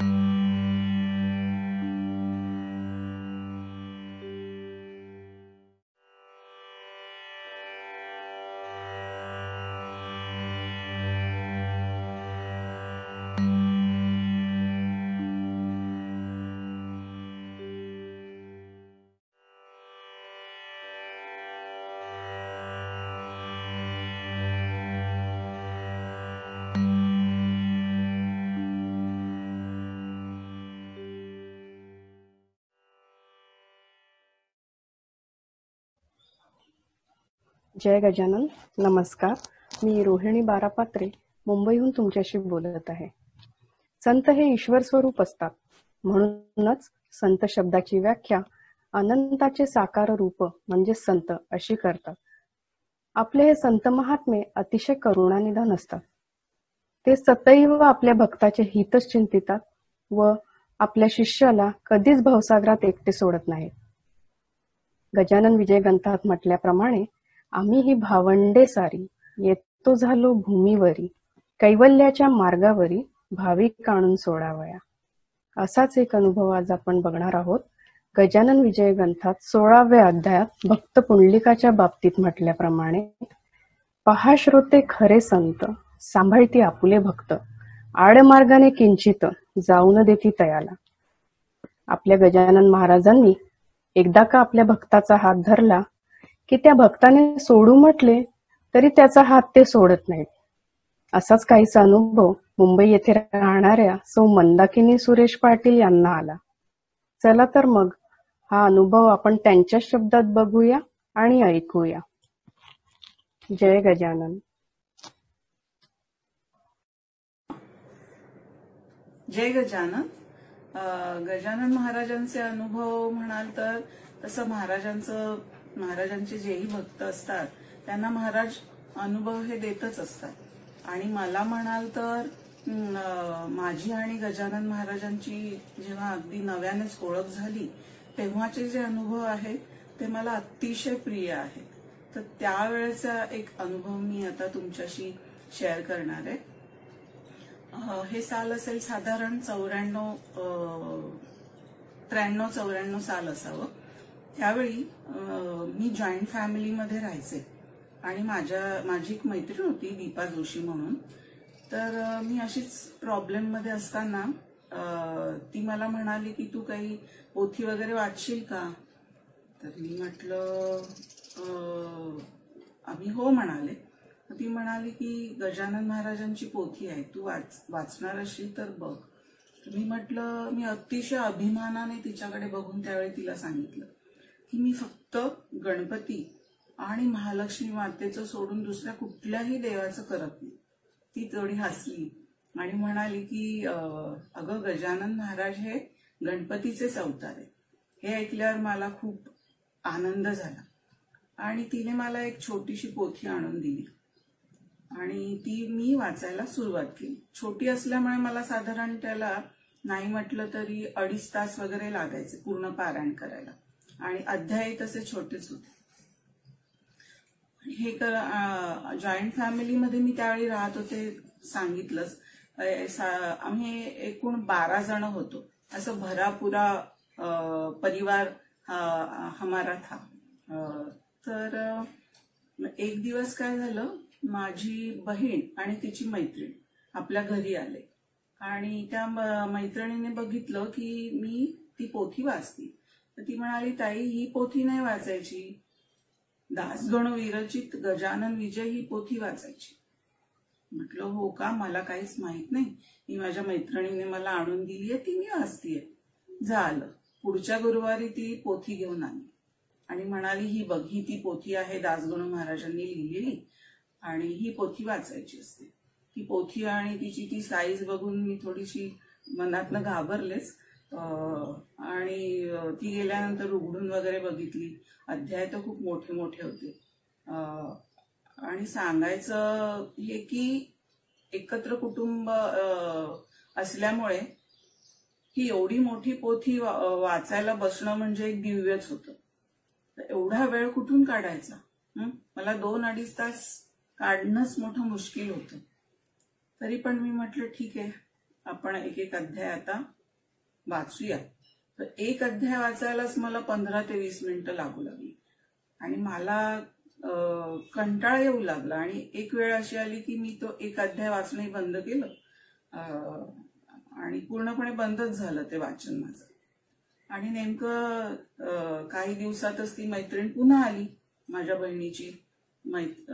thank mm -hmm. you जय गजानन नमस्कार. मी रोहिणी बारापात्रे मुंबईहून तुमच्याशी बोलत आहे. संत हे ईश्वर स्वरूप असतात. म्हणूनच संत शब्दाची व्याख्या अनंताचे साकार रूप म्हणजे संत अशी करतात. आपले हे संत महात्मे अतिशय करुणानिधान असतात. ते सतैव आपल्या भक्ताचे हितच चिंतितात व आपल्या शिष्याला कधीच भवसागरात एकटे सोडत नाहीत. गजानन विजय ग्रंथात म्हटल्याप्रमाणे आम्ही ही भावंडे सारी येतो झालो भूमीवरी कैवल्याच्या मार्गावरी भाविक काढून सोडावया. असाच एक अनुभव आज आपण बघणार आहोत. गजानन विजय ग्रंथात सोळाव्या अध्यायात भक्त पुंडलिकाच्या बाबतीत म्हटल्याप्रमाणे पहा श्रोते खरे संत सांभाळती आपुले भक्त आडमार्गाने किंचित जाऊन देती तयाला आपल्या गजानन महाराजांनी एकदा का आपल्या भक्ताचा हात धरला की त्या भक्ताने सोडू म्हटले तरी त्याचा हात ते सोडत नाहीत. असाच काहीसा अनुभव मुंबई येथे राहणाऱ्या सौ मंदाकिनी सुरेश पाटील यांना आला. चला तर मग हा अनुभव आपण त्यांच्या शब्दात बघूया आणि ऐकूया. जय गजानन. जय गजानन. गजानन महाराजांचे अनुभव म्हणाल तर तसं महाराजांचं महाराजांचे जेही भक्त असतात त्यांना महाराज अनुभव हे देतच असतात. आणि मला म्हणाल तर माझी आणि गजानन महाराजांची जेव्हा अगदी नव्यानेच ओळख झाली तेव्हाचे जे अनुभव आहेत ते मला अतिशय प्रिय आहेत. तर त्यावेळेचा एक अनुभव मी आता तुमच्याशी शेअर करणार आहे. हे साल असेल साधारण चौऱ्याण्णव त्र्याण्णव चौऱ्याण्णव साल असावं. त्यावेळी मी जॉईंट फॅमिलीमध्ये राहायचे. आणि माझ्या माझी एक मैत्रीण होती दीपा जोशी म्हणून. तर मी अशीच प्रॉब्लेममध्ये असताना ती मला म्हणाली की तू काही पोथी वगैरे वाचशील का? तर मी म्हटलं आम्ही हो म्हणाले. ती म्हणाली की गजानन महाराजांची पोथी आहे तू वाच वाचणार असशील तर बघ. मी म्हटलं मी अतिशय अभिमानाने तिच्याकडे बघून त्यावेळी तिला सांगितलं. की मी फक्त गणपती आणि महालक्ष्मी मातेचं सोडून दुसऱ्या कुठल्याही देवाचं करत नाही. ती थोडी हसली आणि म्हणाली की अगं गजानन महाराज हे गणपतीचेच अवतार आहे हे ऐकल्यावर मला खूप आनंद झाला आणि तिने मला एक छोटीशी पोथी आणून दिली. आणि ती मी वाचायला सुरुवात केली. छोटी असल्यामुळे मला साधारण त्याला नाही म्हटलं तरी अडीच तास वगैरे लागायचे पूर्ण पारायण करायला. आणि अध्याय तसे छोटेच होते. हे जॉईंट फॅमिलीमध्ये मी त्यावेळी राहत होते सांगितलंच. आम्ही एकूण बारा जण होतो. असं भरापुरा परिवार हमारा था. तर एक दिवस काय झालं माझी बहीण आणि तिची मैत्रीण आपल्या घरी आले. आणि त्या मैत्रिणीने बघितलं की मी ती पोथी वाचती. ती म्हणाली ताई ही पोथी नाही वाचायची. दासगण विरचित गजानन विजय ही पोथी वाचायची. म्हटलं हो का? मला काहीच माहीत नाही. मी माझ्या मैत्रिणीने मला आणून दिली आहे ती मी वाचतीये. झालं. पुढच्या गुरुवारी ती पोथी घेऊन आली. आणि म्हणाली ही बघ ही ती पोथी आहे दासगणू महाराजांनी लिहिलेली आणि ही पोथी वाचायची असते. ती पोथी आणि तिची ती साईज बघून मी थोडीशी मनातनं घाबरलेच. आणि ती गेल्यानंतर उघडून वगैरे बघितली. अध्याय तर खूप मोठे मोठे होते. आणि सांगायचं हे की एकत्र कुटुंब असल्यामुळे ही एवढी मोठी पोथी वाचायला बसणं म्हणजे एक दिव्यच होतं. एवढा वेळ कुठून काढायचा? मला दोन अडीच तास काढणंच मोठं मुश्किल होतं. तरी पण मी म्हटलं ठीक आहे. आपण एक एक अध्याय आता वाचूया. तर एक अध्याय वाचायलाच मला पंधरा ते वीस मिनिटं लागू लागली. आणि मला कंटाळा येऊ लागला. आणि एक वेळ अशी आली की मी तो एक अध्याय वाचणंही बंद केलं. आणि पूर्णपणे बंदच झालं ते वाचन माझं. आणि नेमकं काही दिवसातच ती मैत्रीण पुन्हा आली माझ्या बहिणीची. मैत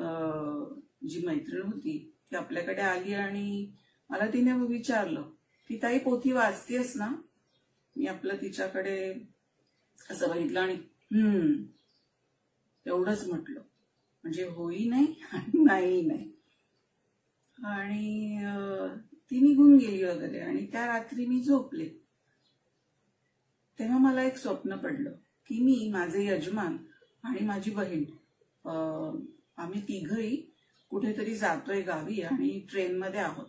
जी मैत्रीण होती ती आपल्याकडे आली आणि मला तिने विचारलं की ताई पोथी वाचतेस ना? मी आपलं तिच्याकडे असं बघितलं आणि हम्म एवढंच म्हटलं. म्हणजे होई नाही आणि नाही नाही. आणि ती निघून गेली वगैरे आणि त्या रात्री मी झोपले. तेव्हा मला एक स्वप्न पडलं की मी माझे यजमान आणि माझी बहीण आम्ही तिघही कुठेतरी जातोय गावी आणि ट्रेनमध्ये आहोत.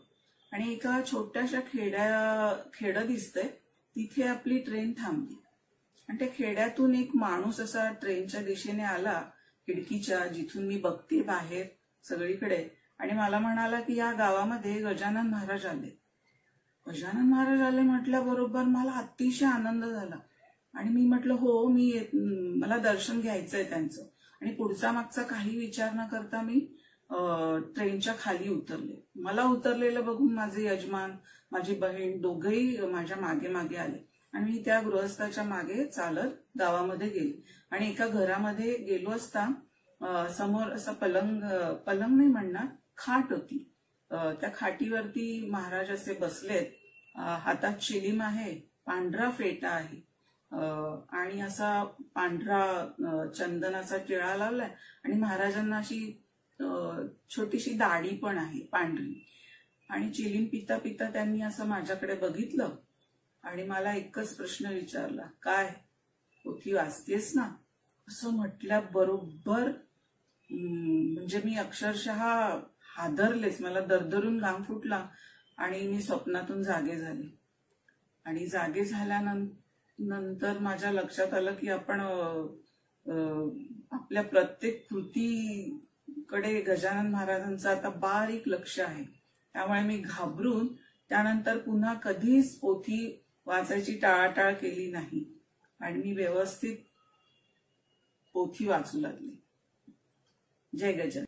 आणि एका छोट्याशा खेड्या खेडं दिसतंय. तिथे आपली ट्रेन थांबली. आणि त्या खेड्यातून एक माणूस असा ट्रेनच्या दिशेने आला खिडकीच्या जिथून मी बघते बाहेर सगळीकडे. आणि मला म्हणाला की या गावामध्ये गजानन महाराज आले. गजानन महाराज आले म्हटल्याबरोबर मला अतिशय आनंद झाला. आणि मी म्हटलं हो मी येत- मला दर्शन घ्यायचंय त्यांचं. आणि पुढचा मागचा काही विचार न करता मी ट्रेनच्या खाली उतरले. मला उतरलेलं बघून माझे यजमान माझी बहीण दोघेही माझ्या मागे मागे आले. आणि मी त्या गृहस्थाच्या मागे चालत गावामध्ये गेले. आणि एका घरामध्ये गेलो असता समोर असा पलंग पलंग नाही म्हणणार खाट होती. त्या खाटीवरती महाराज असे बसलेत. हातात शिलीम आहे पांढरा फेटा आहे. आणि असा पांढरा चंदनाचा टिळा लावलाय. आणि महाराजांना अशी छोटीशी दाढी पण आहे पांढरी. आणि चिलीम पिता पिता त्यांनी असं माझ्याकडे बघितलं आणि मला एकच प्रश्न विचारला काय? पोथी वाचतेस ना? असं म्हटल्या बरोबर म्हणजे मी अक्षरशः हादरलेच. मला दरदरून घाम फुटला आणि मी स्वप्नातून जागे झाले. आणि जागे झाल्यानंतर माझ्या लक्षात आलं की आपण आपल्या प्रत्येक कृती कडे गजानन महाराजांचं आता बारीक लक्ष आहे. त्यामुळे मी घाबरून त्यानंतर पुन्हा कधीच पोथी वाचायची टाळाटाळ केली नाही. आणि मी व्यवस्थित पोथी वाचू लागले. जय गजानन.